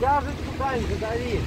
Тяжесть руками задави.